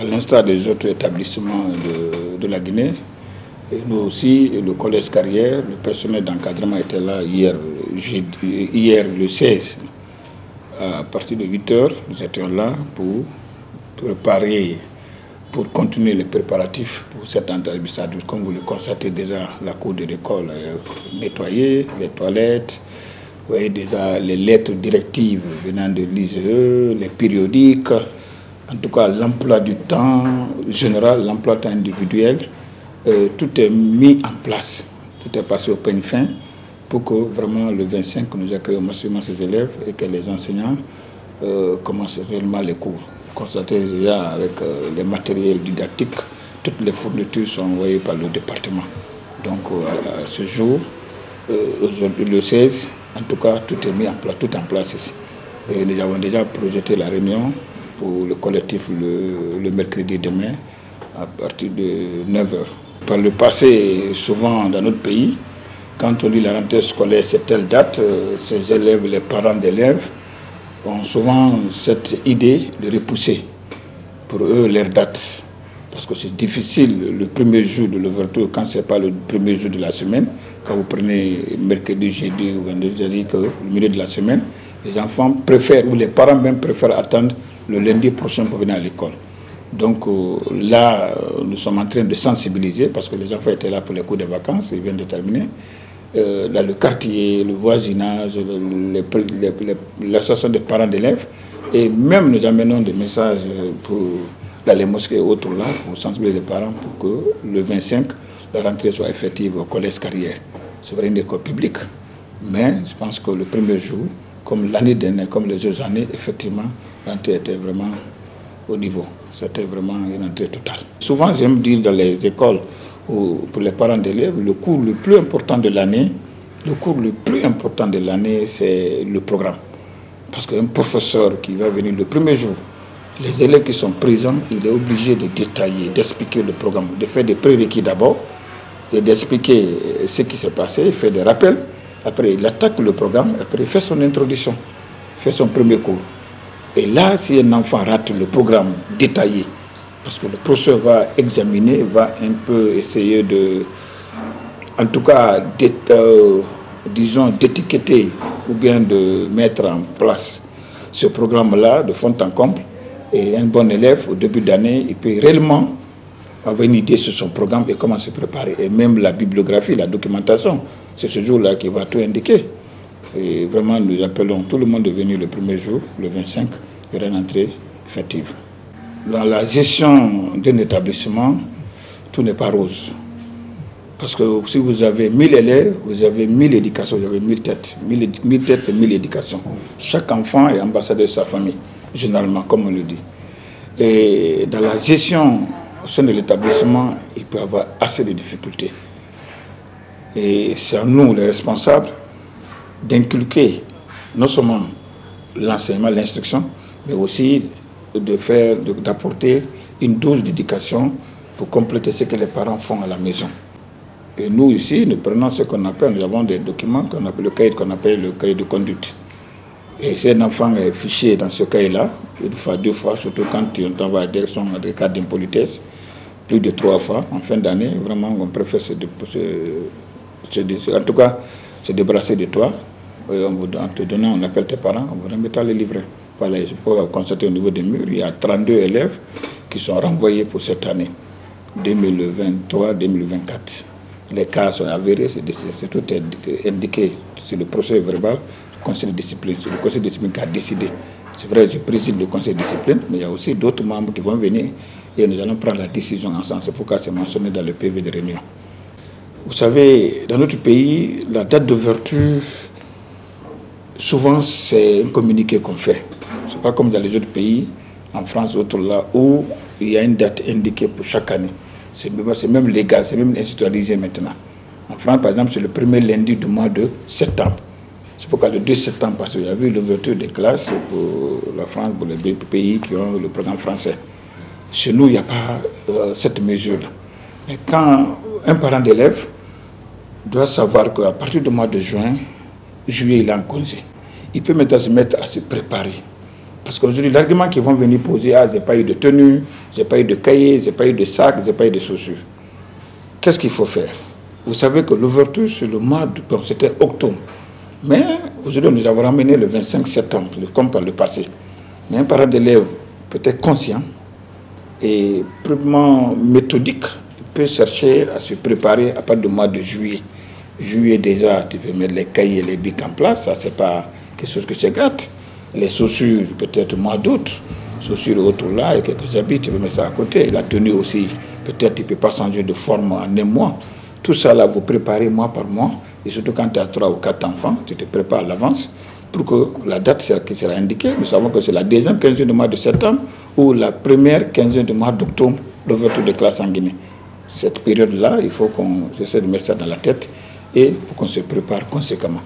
À l'instar des autres établissements de, la Guinée, nous aussi, le collège carrière, le personnel d'encadrement était là hier, hier le 16. À partir de 8 heures, nous étions là pour préparer, pour continuer les préparatifs pour cette entrée Comme vous le constatez déjà, la cour de l'école est nettoyée, les toilettes, vous voyez déjà les lettres directives venant de l'ISE, les périodiques, en tout cas l'emploi du temps général, l'emploi temps individuel, euh, tout est mis en place, tout est passé au peine fin pour que vraiment le 25 nous accueillons massivement ces élèves et que les enseignants euh, commencent réellement les cours. Constatez déjà avec euh, les matériels didactiques, toutes les fournitures sont envoyées par le département. Donc à ce jour, aujourd'hui le 16, en tout cas, tout est mis en place, tout en place ici. Et nous avons déjà projeté la réunion pour le collectif le, mercredi demain à partir de 9h. Par le passé, souvent dans notre pays, quand on dit la rentrée scolaire, c'est telle date, euh, ces élèves, les parents d'élèves ont souvent cette idée de repousser pour eux leur date. Parce que c'est difficile le premier jour de l'ouverture quand ce n'est pas le premier jour de la semaine. Quand vous prenez mercredi, jeudi ou vendredi, que le milieu de la semaine, les enfants préfèrent, ou les parents même préfèrent attendre le lundi prochain pour venir à l'école. Donc euh, là, euh, nous sommes en train de sensibiliser parce que les enfants étaient là pour les cours de vacances, ils viennent de terminer. Euh, dans le quartier, le voisinage, l'association des parents d'élèves. Et même nous amenons des messages pour les mosquées et autres là, pour sensibiliser les parents pour que le 25, la rentrée soit effective au collège carrière. C'est vrai une école publique, mais je pense que le premier jour, comme l'année dernière, comme les autres années, effectivement, l'entrée était vraiment au niveau. C'était vraiment une entrée totale. Souvent, j'aime dire dans les écoles, ou pour les parents d'élèves, le cours le plus important de l'année, le cours le plus important de l'année, c'est le programme. Parce qu'un professeur qui va venir le premier jour, les élèves qui sont présents, il est obligé de détailler, d'expliquer le programme, de faire des prérequis d'abord, d'expliquer ce qui s'est passé, il fait des rappels, après il attaque le programme, après il fait son introduction, fait son premier cours. Et là, si un enfant rate le programme détaillé, parce que le professeur va examiner, va un peu essayer de, en tout cas, euh, disons, d'étiqueter ou bien de mettre en place ce programme-là de fond en comble, et un bon élève, au début d'année, il peut réellement avoir une idée sur son programme et comment se préparer. Et même la bibliographie, la documentation, c'est ce jour-là qui va tout indiquer. Et vraiment, nous appelons tout le monde de venir le premier jour, le 25, il y aura une entrée effective. Dans la gestion d'un établissement, tout n'est pas rose. Parce que si vous avez 1000 élèves, vous avez 1000 éducations, vous avez 1000 têtes. 1000 têtes et 1000 éducations. Chaque enfant est ambassadeur de sa famille généralement, comme on le dit. Et dans la gestion au sein de l'établissement, il peut y avoir assez de difficultés. Et c'est à nous, les responsables, d'inculquer non seulement l'enseignement, l'instruction, mais aussi de faire, d'apporter une dose d'éducation pour compléter ce que les parents font à la maison. Et nous ici, nous prenons ce qu'on appelle, nous avons des documents qu'on appelle le cahier qu'on appelle le cahier de conduite. Et si un enfant est fiché dans ce cas-là, une fois, deux fois, surtout quand on t'envoie à la direction des d'impolitesse, plus de trois fois en fin d'année, vraiment on préfère se, en tout cas se débarrasser de toi. En te donnant, on appelle tes parents, on vous remet à les livrer. Voilà, je peux constater au niveau des murs, il y a 32 élèves qui sont renvoyés pour cette année, 2023-2024. Les cas sont avérés, c'est tout indiqué sur le procès verbal conseil de discipline. C'est le conseil de discipline qui a décidé. C'est vrai, je préside le conseil de discipline, mais il y a aussi d'autres membres qui vont venir et nous allons prendre la décision ensemble. C'est pourquoi c'est mentionné dans le PV de réunion. Vous savez, dans notre pays, la date d'ouverture, souvent c'est un communiqué qu'on fait. Ce n'est pas comme dans les autres pays, en France, autres là, où il y a une date indiquée pour chaque année. C'est même légal, c'est même institutionnalisé maintenant. En France, par exemple, c'est le premier lundi du mois de septembre. C'est pourquoi le 2 septembre passé, il y a eu l'ouverture des classes pour la France, pour les pays qui ont le programme français. Chez nous, il n'y a pas euh, cette mesure-là. Mais quand un parent d'élève doit savoir qu'à partir du mois de juin, juillet, il est en congé, il peut maintenant se mettre à se préparer Parce qu'aujourd'hui, l'argument qu'ils vont venir poser, ah, j'ai pas eu de tenue, j'ai pas eu de cahier, j'ai pas eu de sac, j'ai pas eu de chaussures. Qu'est-ce qu'il faut faire? Vous savez que l'ouverture, c'est le mois, de, c'était octobre. Mais aujourd'hui, nous avons ramené le 25 septembre, comme par le passé. Mais un parent d'élève peut-être conscient et probablement méthodique peut chercher à se préparer à partir du mois de juillet. Juillet déjà, tu peux mettre les cahiers et les bics en place, ça c'est pas quelque chose que tu gratte. Les chaussures, peut-être mois d'août, chaussures autour là et quelques habits, tu peux mettre ça à côté. La tenue aussi, peut-être tu ne peux pas changer de forme en un mois. Tout ça là, vous préparez mois par mois. Et surtout quand tu as trois ou quatre enfants, tu te prépares à l'avance pour que la date qui sera indiquée, nous savons que c'est la deuxième quinzaine du mois de septembre ou la première quinzaine du mois d'octobre, l'ouverture de classe en Guinée. Cette période-là, il faut qu'on essaie de mettre ça dans la tête et pour qu'on se prépare conséquemment.